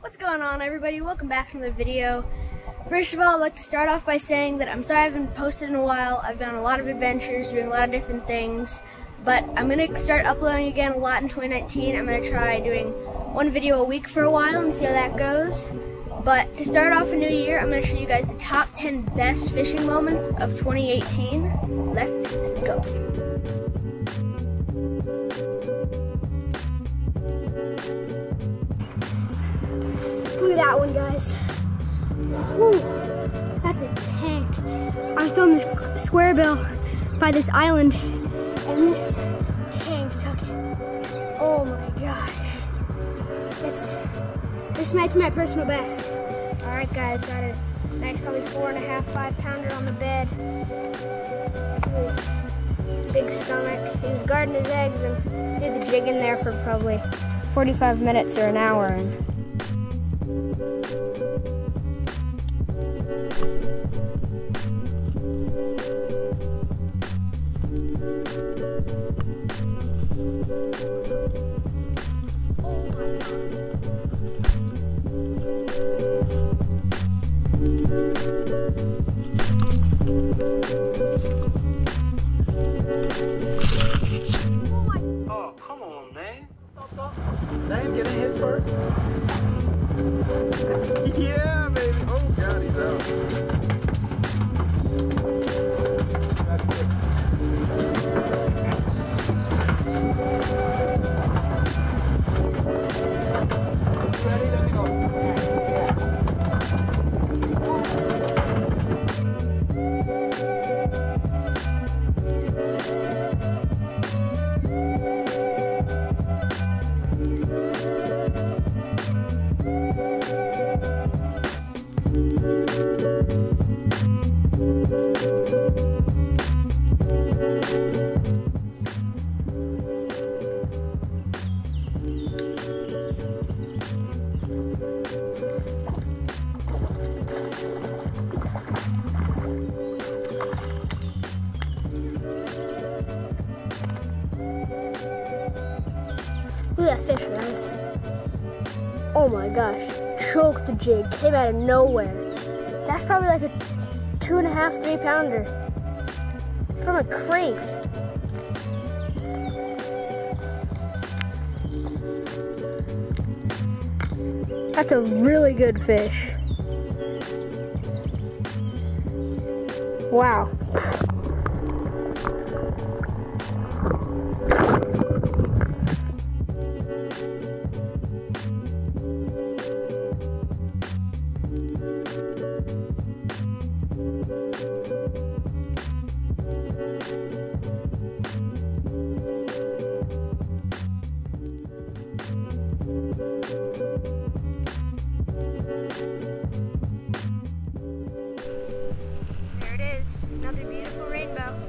What's going on everybody? Welcome back to another video. First of all, I'd like to start off by saying that I'm sorry I haven't posted in a while. I've done a lot of adventures, doing a lot of different things, but I'm going to start uploading again a lot in 2019. I'm going to try doing one video a week for a while and see how that goes. But to start off a new year, I'm going to show you guys the top 10 best fishing moments of 2018. Let's go. That one, guys. Whew, that's a tank. I was throwing this square bill by this island, and this tank took it. Oh my gosh. It's, this might be my personal best. All right, guys, got a nice, probably four and a half, five pounder on the bed. Ooh, big stomach. He was guarding his eggs and did the jig in there for probably 45 minutes or an hour. And Oh, Look at that fish, guys. Oh my gosh. Choked the jig. Came out of nowhere. That's probably like a two and a half, three pounder. From a creek. That's a really good fish. Wow. Another beautiful rainbow.